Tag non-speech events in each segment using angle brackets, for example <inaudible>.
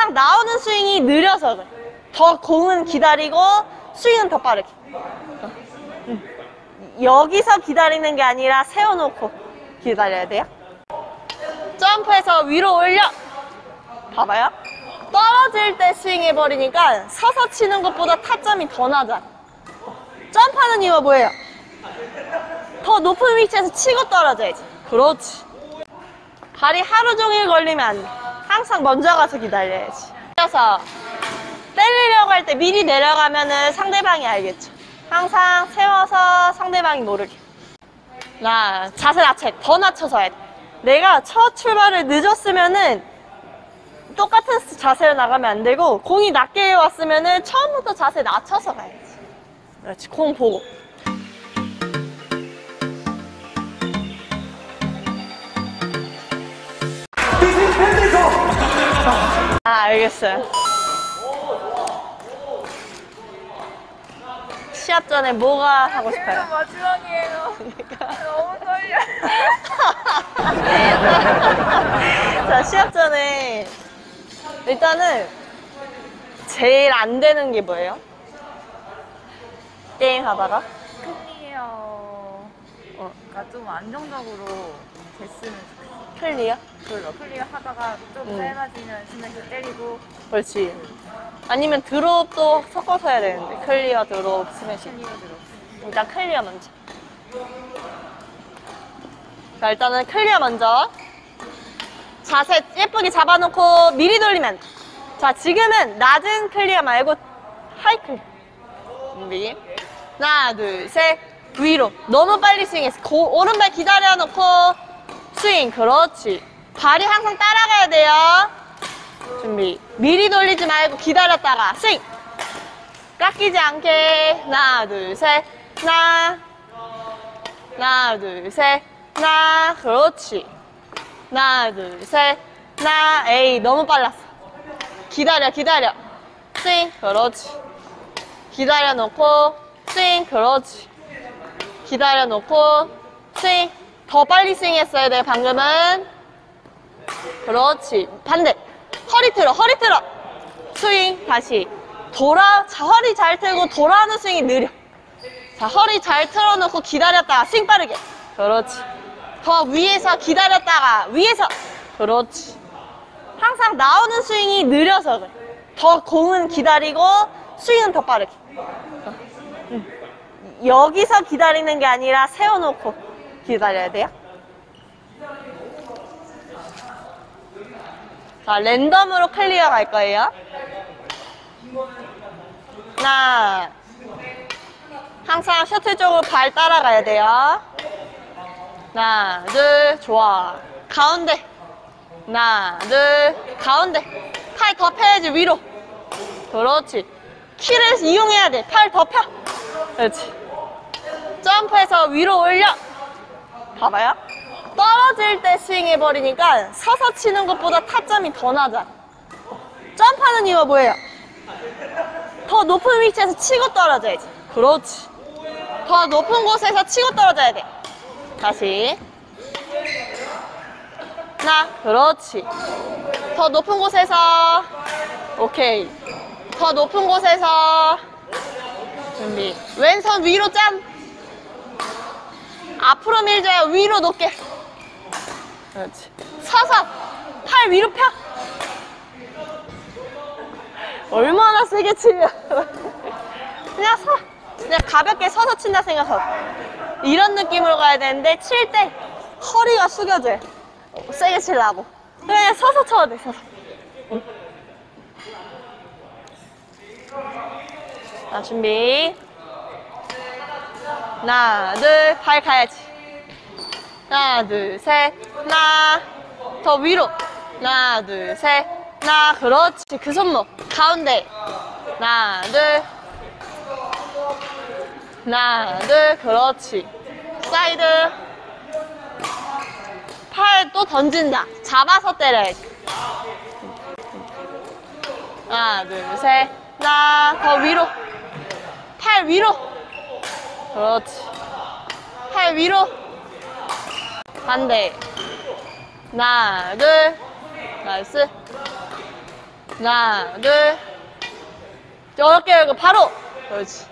항상 나오는 스윙이 느려서 그래. 더 공은 기다리고 스윙은 더 빠르게. 어. 음. 여기서 기다리는 게 아니라 세워놓고 기다려야 돼요. 점프해서 위로 올려. 봐봐요. 떨어질 때 스윙 해버리니까 서서 치는 것보다 타점이 더 낮아. 점프하는 이유가 뭐예요? 더 높은 위치에서 치고 떨어져야지. 그렇지. 발이 하루 종일 걸리면 안 돼. 항상 먼저 가서 기다려야지. 그래서 때리려고 할 때 미리 내려가면은 상대방이 알겠죠. 항상 세워서 상대방이 모르게. 나 자세 낮춰. 더 낮춰서 해야 돼. 내가 첫 출발을 늦었으면은 똑같은 자세로 나가면 안 되고 공이 낮게 왔으면은 처음부터 자세 낮춰서 가야지. 그렇지. 공 보고. 아, 알겠어요. 시합 전에 뭐가 하고 싶어요? 마지막이에요. 너무 떨려. <laughs> 자, 시합 전에 일단은 제일 안 되는 게 뭐예요? 게임 하다가? 클리어가 좀 안정적으로 됐으면 좋겠어. 클리어? 별로 클리어 하다가 좀 음. 짧아지면 스매시 때리고 그렇지. 아니면 드롭도 섞어서 해야 되는데 클리어, 드롭, 스매시. 클리어 들어. 일단 클리어 먼저. 자, 일단은 클리어 먼저. 자세 예쁘게 잡아놓고 미리 돌리면. 돼. 자, 지금은 낮은 클리어 말고 하이 클리어. 준비. 하나, 둘, 셋. 위로. 너무 빨리 스윙했어. 고- 오른발 기다려놓고 스윙. 그렇지. 발이 항상 따라가야 돼요. 준비. 미리 돌리지 말고 기다렸다가 스윙. 깎이지 않게 하나 둘셋 하나 하나 둘셋 하나 그렇지 하나 둘셋 하나 에이 너무 빨랐어 기다려 기다려 스윙 그렇지 기다려 놓고 스윙 그렇지 기다려 놓고 스윙 더 빨리 스윙했어야 돼 방금은. 그렇지. 반대. 허리 틀어 허리 틀어. 스윙 다시. 돌아 자, 허리 잘 틀고 돌아오는 스윙이 느려. 자 허리 잘 틀어놓고 기다렸다가 스윙 빠르게. 그렇지. 더 위에서 기다렸다가 위에서. 그렇지. 항상 나오는 스윙이 느려서 그래. 더 공은 기다리고 스윙은 더 빠르게. 여기서 기다리는 게 아니라 세워놓고 기다려야 돼요? 자 랜덤으로 클리어 갈 거예요. 하나 항상 셔틀 쪽으로 발 따라가야 돼요. 하나 둘 좋아. 가운데. 하나 둘 가운데. 팔 더 펴야지 위로. 그렇지. 키를 이용해야 돼 팔 더 펴 그렇지. 점프해서 위로 올려 봐봐요 떨어질 때 스윙해버리니까 서서 치는 것보다 타점이 더 낮아 점프하는 이유가 뭐예요? 더 높은 위치에서 치고 떨어져야지. 그렇지. 더 높은 곳에서 치고 떨어져야 돼. 다시. 하나, 그렇지. 더 높은 곳에서. 오케이. 더 높은 곳에서. 준비. 왼손 위로 짠. 앞으로 밀줘요. 위로 높게. 그렇지. 서서. 팔 위로 펴. 얼마나 세게 치면 그냥 서 그냥 가볍게 서서 친다 생각하고 이런 느낌으로 가야 되는데 칠 때 허리가 숙여져요 어, 세게 치려고 그냥 서서 쳐야 돼 서서 응. 자 준비 하나 둘 발 가야지. 하나 둘셋 하나. 더 위로. 하나 둘셋 하나. 그렇지. 그 손목. 가운데. 하나 둘. 하나 둘. 그렇지. 사이드. 팔 또 던진다. 잡아서 때려야지 하나 둘셋 하나. 더 위로. 팔 위로 그렇지 팔 위로 반대 하나 둘 nice 하나, 둘. 어렵게 열고 바로. 그렇지.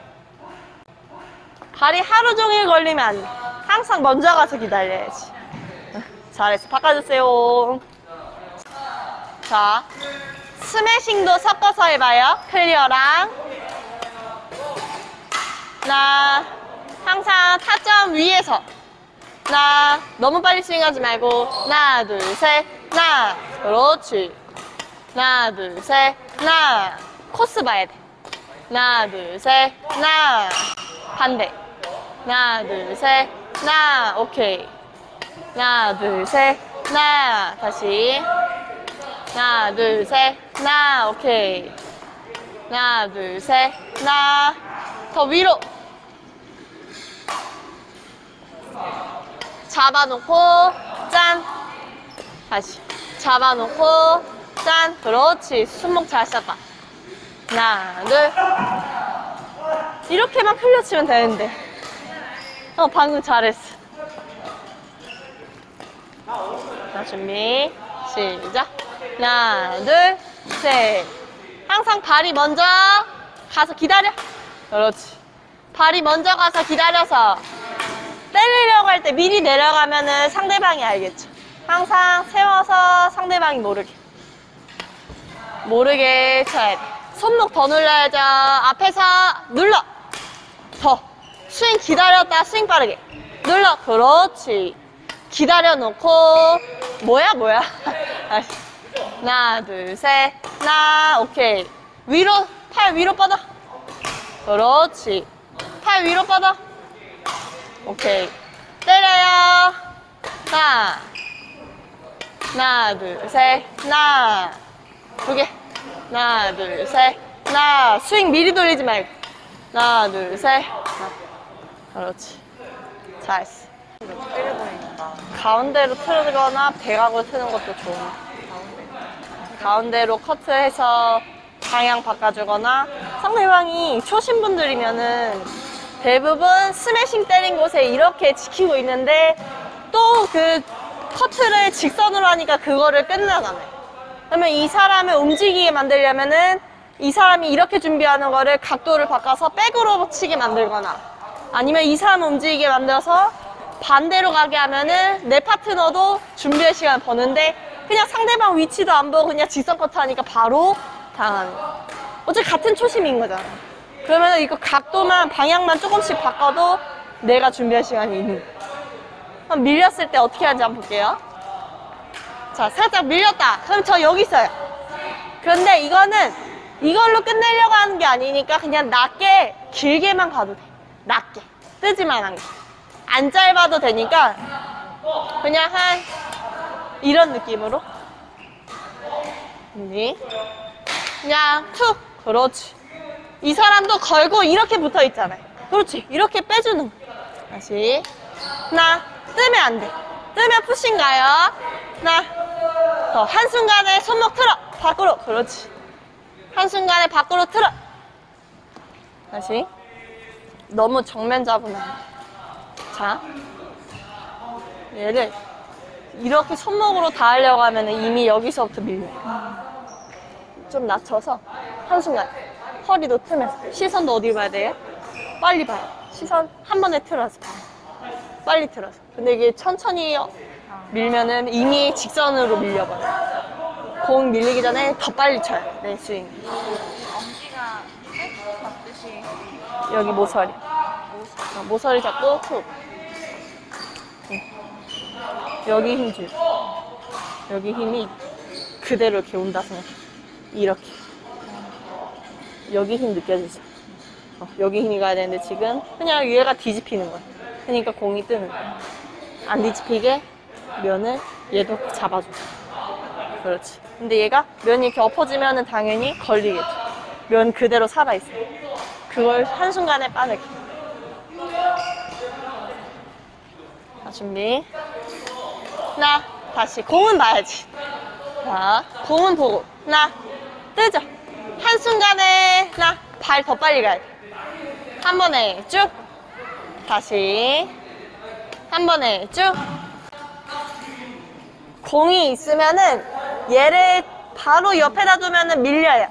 발이 하루 종일 걸리면 안 돼. 항상 먼저 가서 기다려야지. <laughs> 잘했어. 바꿔주세요. 자, 스매싱도 섞어서 해봐요. 클리어랑. 나 항상 타점 위에서. 나 너무 빨리 스윙하지 말고 하나 둘셋 나. 그렇지. 하나 둘셋 나. 코스 봐야 돼. 하나 둘셋 나. 반대. 하나 둘셋 나. 오케이. 하나 둘셋 나. 다시. 하나 둘셋 나. 오케이. 하나 둘셋 나. 더 위로 잡아놓고 짠. 다시. 잡아놓고 짠. 그렇지. 손목 잘 쐈다. 하나 둘. 이렇게만 풀려치면 되는데. 어 방금 잘했어. 자 준비. 시작. 하나 둘셋. 항상 발이 먼저 가서 기다려. 그렇지. 발이 먼저 가서 기다려서 때리려고 할 때 미리 내려가면은 상대방이 알겠죠. 항상 세워서 상대방이 모르게. 모르게 쳐야 돼. 손목 더 눌러야죠. 앞에서 눌러. 더. 스윙 기다렸다. 스윙 빠르게. 눌러. 그렇지. 기다려 놓고. 뭐야, 뭐야. <laughs> 하나, 둘, 셋. 하나, 오케이. 위로, 팔 위로 뻗어. 그렇지. 팔 위로 뻗어. 오케이. 때려요. 하나. 하나, 둘, 셋. 하나. 두 개. 하나, 둘, 셋. 하나. 스윙 미리 돌리지 말고. 하나, 둘, 셋. 하나. 그렇지. 잘했어. 가운데로 틀거나 배각으로 트는 것도. 가운데 가운데로 커트해서 방향 바꿔주거나 상대방이 초신분들이면은 대부분 스매싱 때린 곳에 이렇게 지키고 있는데 또 그 커트를 직선으로 하니까 그거를 끝나가네. 그러면 이 사람을 움직이게 만들려면은 이 사람이 이렇게 준비하는 거를 각도를 바꿔서 백으로 치게 만들거나 아니면 이 사람을 움직이게 만들어서 반대로 가게 하면은 내 파트너도 준비할 시간 버는데 그냥 상대방 위치도 안 보고 그냥 직선 커트 하니까 바로 당하는. 어차피 같은 초심인 거잖아. 그러면 이거 각도만 방향만 조금씩 바꿔도 내가 준비할 시간이 있는. 그럼 밀렸을 때 어떻게 하는지 한번 볼게요. 자, 살짝 밀렸다. 그럼 저 여기 있어요. 그런데 이거는 이걸로 끝내려고 하는 게 아니니까 그냥 낮게 길게만 가도 돼. 낮게. 뜨지만 않게. 안 짧아도 되니까 그냥 한 이런 느낌으로. 네. 그냥 툭. 그렇지. 이 사람도 걸고 이렇게 붙어 있잖아요. 그렇지. 이렇게 빼주는 거. 다시. 하나. 뜨면 안 돼. 뜨면 푸신 가요. 하나. 더. 한순간에 손목 틀어. 밖으로. 그렇지. 한순간에 밖으로 틀어. 다시. 너무 정면 잡으면. 자. 얘를 이렇게 손목으로 다 하려고 하면 이미 여기서부터 밀려요. 좀 낮춰서 한순간 허리도 틀면서 시선도 어디 봐야 돼요? 빨리 봐요. 시선 한 번에 틀어서 봐요. 빨리 틀어서. 근데 이게 천천히 밀면은 이미 직선으로 밀려버려요. 공 밀리기 전에 더 빨리 쳐요. 내 스윙. 엄지가 백 잡듯이 여기 모서리. 어, 모서리 잡고 툭. 응. 여기 힘 줄. 여기 힘이 그대로 이렇게 온다 생각. 이렇게. 여기 힘 느껴지죠? 어, 여기 힘이 가야 되는데 지금 그냥 얘가 뒤집히는 거야. 그러니까 공이 뜨는 거야. 안 뒤집히게 면을 얘도 잡아줘. 그렇지. 근데 얘가 면이 이렇게 엎어지면은 당연히 걸리겠죠. 면 그대로 살아있어. 그걸 한순간에 빠르게. 자, 준비. 하나, 다시. 공은 봐야지. 자, 공은 보고. 하나, 뜨죠. 한순간에, 하나, 발 더 빨리 가야 돼. 한 번에 쭉. 다시. 한 번에 쭉. 공이 있으면은 얘를 바로 옆에다 두면은 밀려요.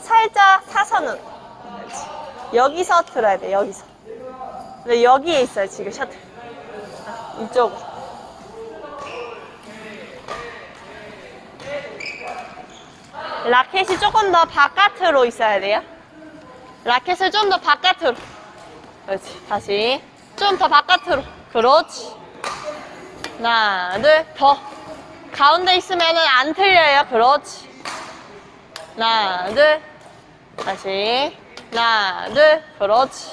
살짝 사선으로. 여기서 들어야 돼, 여기서. 근데 여기에 있어요, 지금 셔틀. 이쪽으로. 라켓이 조금 더 바깥으로 있어야 돼요. 라켓을 좀 더 바깥으로. 그렇지. 다시. 좀 더 바깥으로. 그렇지. 하나, 둘, 더. 가운데 있으면은 안 틀려요. 그렇지. 하나, 둘. 다시. 하나, 둘. 그렇지.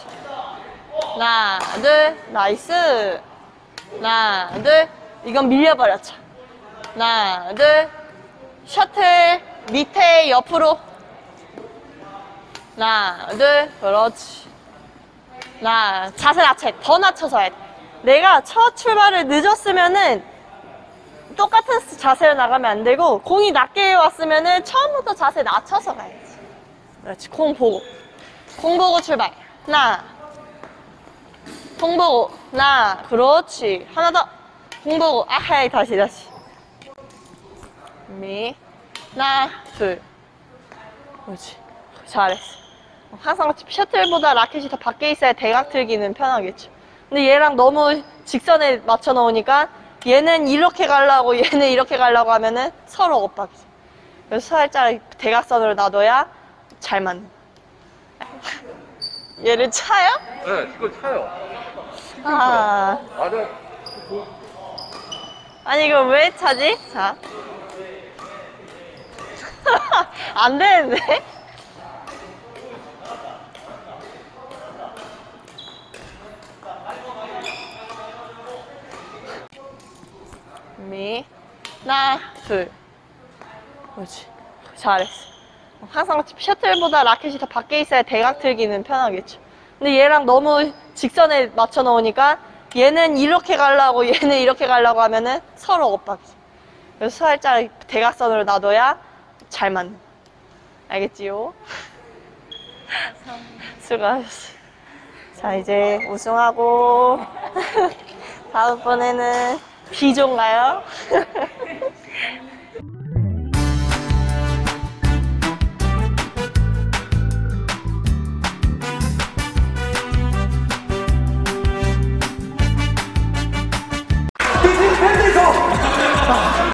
하나, 둘. nice. 하나, 둘. 이건 밀려버렸죠. 하나, 둘. 셔틀 밑에 옆으로. 하나, 둘. 그렇지. 나 자세 낮춰. 더 낮춰서 돼. 내가 첫 출발을 늦었으면은 똑같은 자세로 나가면 안 되고 공이 낮게 왔으면은 처음부터 자세 낮춰서 가야지. 그렇지. 공 보고. 공 보고 출발. 하나. 공 보고. 하나. 그렇지. 하나 더. 공 보고. 아하이 다시 다시. 미. 하나. 둘. 그렇지. 잘했어. 항상 셔틀보다 라켓이 더 밖에 있어야 대각 틀기는 편하겠죠. 근데 얘랑 너무 직선에 맞춰 놓으니까 얘는 이렇게 가려고 얘는 이렇게 가려고 하면은 서로 엇박이죠. 그래서 살짝 대각선으로 놔둬야 잘 맞는. 얘를 차요? 네, 이걸 차요. 아, 맞아. 아니 이걸 왜 차지? 자. <laughs> 안 되는데? 미, 하나, 둘. 그렇지. 잘했어. 항상 셔틀보다 라켓이 더 밖에 있어야 대각 틀기는 편하겠죠. 근데 얘랑 너무 직선에 맞춰 놓으니까 얘는 이렇게 가려고 <laughs> 얘는 이렇게 가려고 하면은 서로 엇박이죠. 그래서 살짝 대각선으로 놔둬야 잘 맞는. 알겠지요? 수고하셨어요. 자, 이제 우승하고 <laughs> 다음번에는 비조인가요? <laughs>